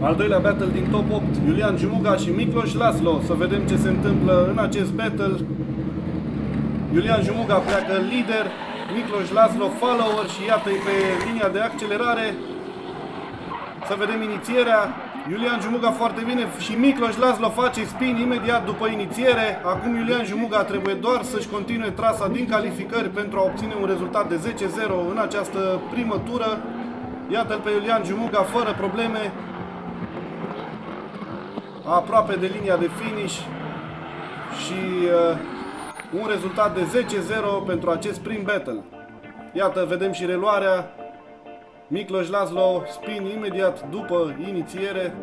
Al doilea battle din top 8, Iulian Jumuga și Miklos Laslo. Să vedem ce se întâmplă în acest battle. Iulian Jumuga pleacă lider, Miklos Laslo follower și iată-i pe linia de accelerare. Să vedem inițierea. Iulian Jumuga foarte bine și Miklos Laslo face spin imediat după inițiere. Acum Iulian Jumuga trebuie doar să-și continue trasa din calificări pentru a obține un rezultat de 10-0 în această primă tură. Iată-l pe Iulian Jumuga fără probleme aproape de linia de finish și uh, un rezultat de 10-0 pentru acest prim battle. Iată, vedem și reluarea. Miklos Laszlo spin imediat după inițiere.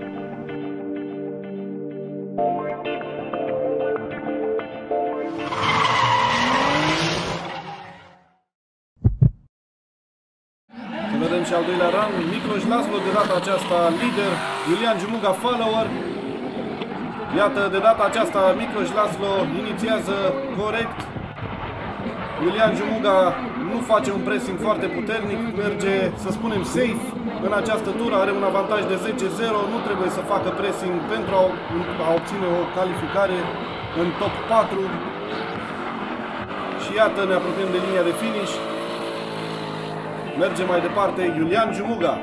Vedem și al doilea run. Miklos Laszlo de data aceasta lider, Iulian Jumuga follower. Iată, de data aceasta, Miklos Laszlo inițiază corect. Iulian Jumuga nu face un pressing foarte puternic, merge, să spunem, safe în această tură, are un avantaj de 10-0, nu trebuie să facă pressing pentru a, a obține o calificare în top 4. Și iată, ne apropiem de linia de finish. Merge mai departe Iulian Jumuga.